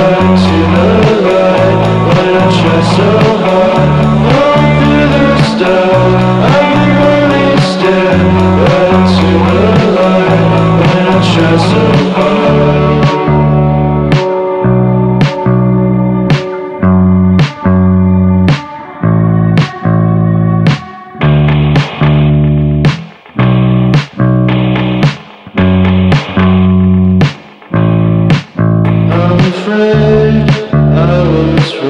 hurt in the light when I try so hard. Afraid I was